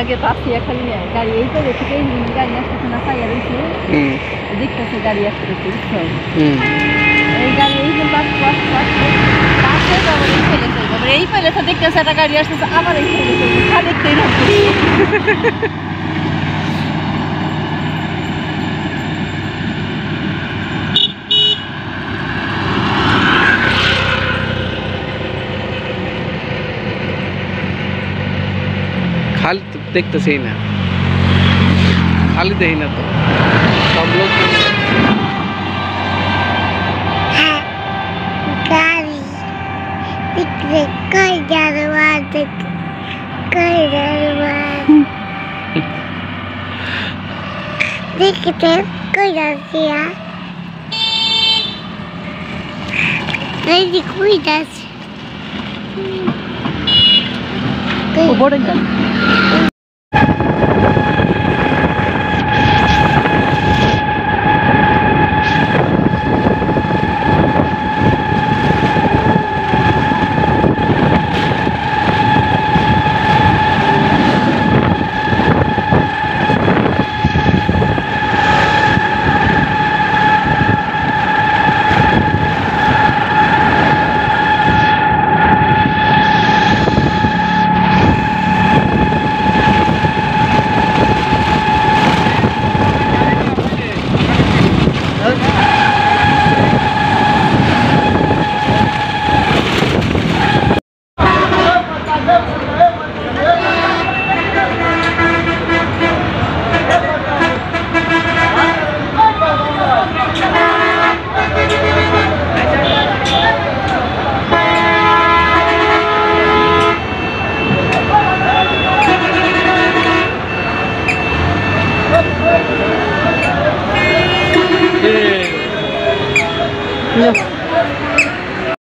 দিকে যাচ্ছি খালি গাড়ি এই তো দেখে গাড়ি আসতেছে না সাইয়া রয়েছে। দেখতেছে গাড়ি আসতেছে এই গাড়ি এই যে বাস বাস বাস পাশে আবার এই ফেলে আবার এই ফেলে তো দেখতেছে একটা গাড়ি আসতেছে আবার এই ফেলে চলবে। খা দেখতেই থাকবে খালি তো দেখতেছেই না খালি দেখি না তো সব লোক গাড়ি দেখতে কই যাওয়া দেখ কই যাওয়া Okay. Ubo rin ka. 안녕.